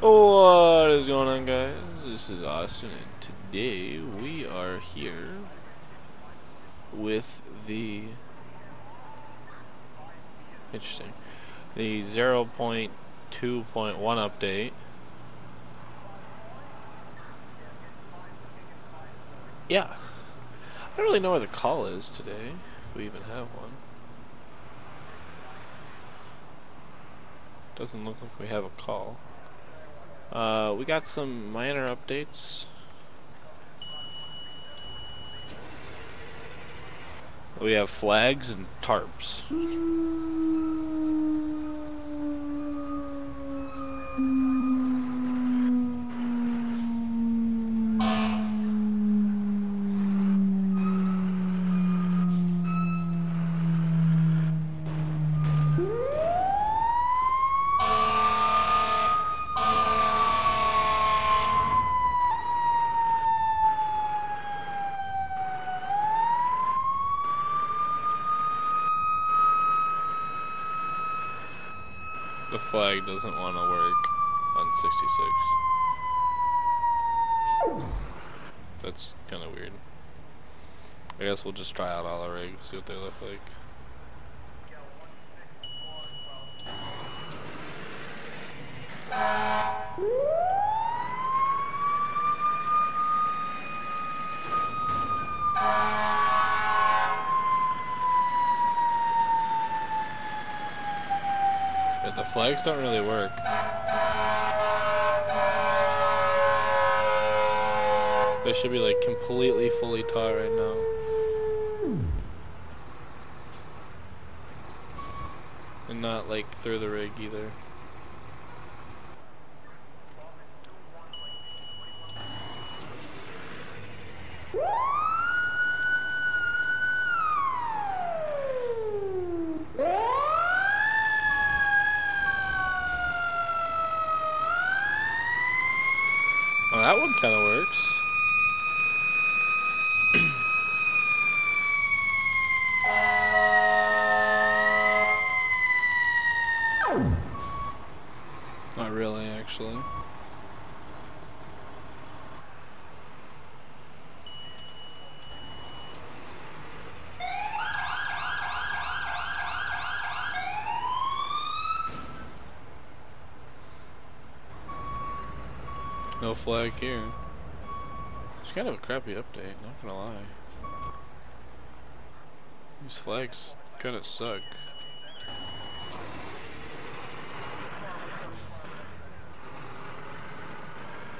What is going on guys? This is Austin and today we are here with the interesting the 0.2.1 update. Yeah. I don't really know where the call is today if we even have one. Doesn't look like we have a call uh, we got some minor updates. We have flags and tarps. The flag doesn't want to work on 66. That's kind of weird. I guess we'll just try out all the rigs, see what they look like. Flags don't really work. They should be like completely fully taut right now. And not like through the rig either. That one kind of works. Not really, actually. No flag here. It's kind of a crappy update, not gonna lie. These flags kind of suck.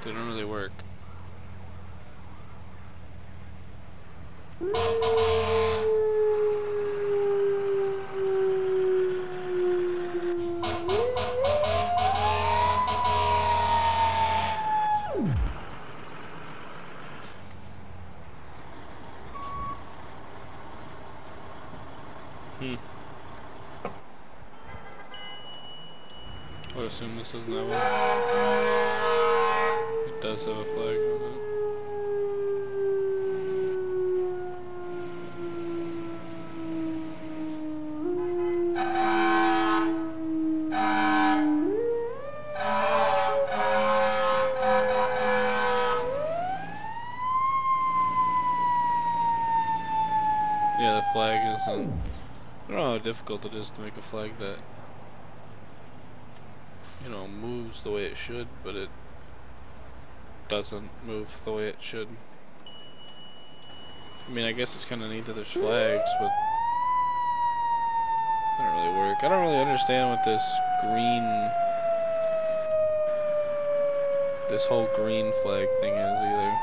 They don't really work. Assume this doesn't have one. It does have a flag on it. Yeah, the flag isn't. I don't know how difficult it is to make a flag that, you know, moves the way it should, but it doesn't move the way it should. I mean, I guess it's kind of neat that there's flags, but they don't really work. I don't really understand what this green, this whole green flag thing is either.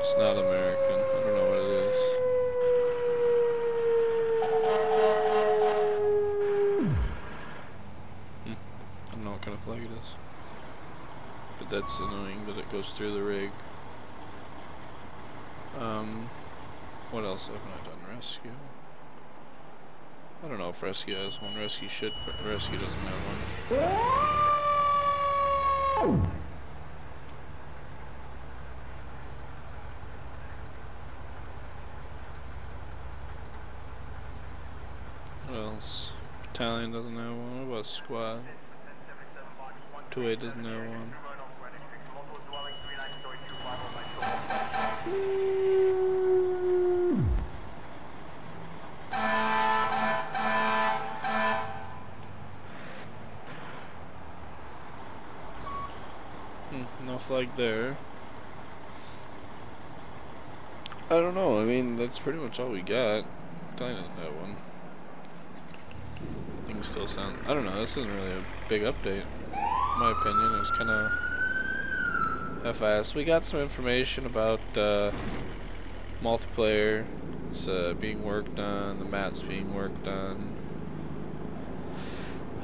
It's not American. Hmm. I don't know what kind of flag it is. But that's annoying that it goes through the rig. Um, what else haven't I done? Rescue. I don't know if rescue has one. Rescue should, but rescue doesn't have one. What else? Battalion doesn't have one. What about squad? 2A doesn't have one. Hmm, no flag there. I don't know, I mean, that's pretty much all we got. Battalion doesn't one. Things still sound, I don't know, this isn't really a big update. In my opinion, it was kind of half-assed. We got some information about uh, multiplayer. It's uh, being worked on, the map's being worked on.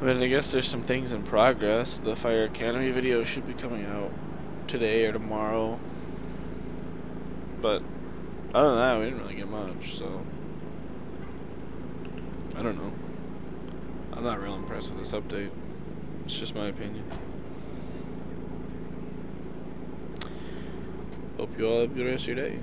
I mean, I guess there's some things in progress. The Fire Academy video should be coming out today or tomorrow. But other than that, we didn't really get much, so I don't know. I'm not real impressed with this update. It's just my opinion. Hope you all have a good rest of your day.